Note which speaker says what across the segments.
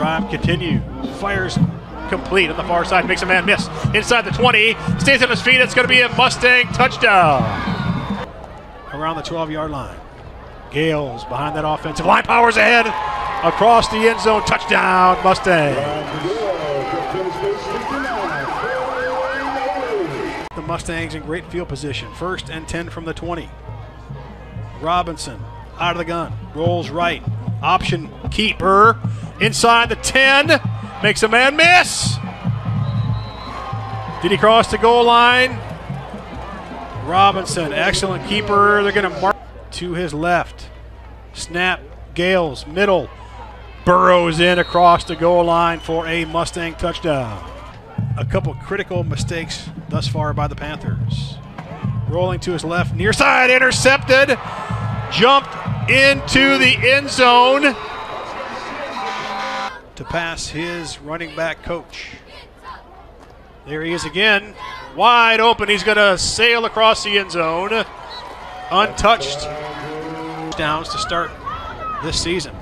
Speaker 1: Drive continue. Fires complete on the far side. Makes a man miss. Inside the 20. Stays on his feet. It's going to be a Mustang touchdown. Around the 12 yard line. Gales behind that offensive line. Powers ahead. Across the end zone. Touchdown, Mustang. The Mustangs in great field position. First and 10 from the 20. Robinson out of the gun. Rolls right. Option keeper. Inside the 10. Makes a man miss. Did he cross the goal line? Robinson, excellent keeper. They're going to mark to his left. Snap, Gales, middle. Burrows in across the goal line for a Mustang touchdown. A couple critical mistakes thus far by the Panthers. Rolling to his left, near side, intercepted. Jumped into the end zone to pass his running back coach. There he is again, wide open. He's going to sail across the end zone, untouched. Downs to start this season.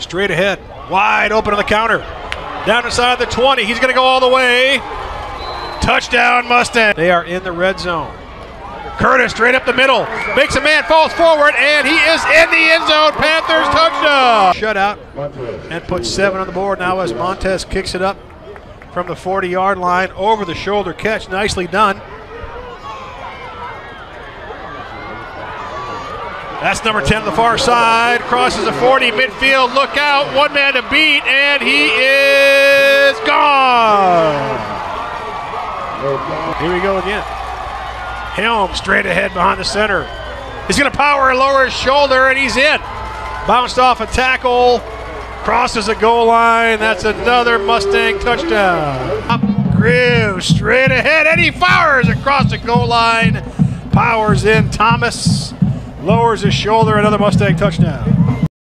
Speaker 1: Straight ahead, wide open on the counter. Down inside the 20. He's going to go all the way. Touchdown, Mustang. They are in the red zone. Curtis straight up the middle. Makes a man, falls forward, and he is in the end zone. Panthers touchdown. Shutout and puts seven on the board now as Montez kicks it up from the 40 yard line over the shoulder catch. Nicely done. That's number 10 on the far side. Crosses the 40 midfield. Look out. One man to beat, and he is gone. Here we go again. Helm straight ahead behind the center. He's going to power and lower his shoulder, and he's in. Bounced off a tackle. Crosses the goal line. That's another Mustang touchdown. Up Grew straight ahead, and he fires across the goal line. Powers in. Thomas lowers his shoulder. Another Mustang touchdown.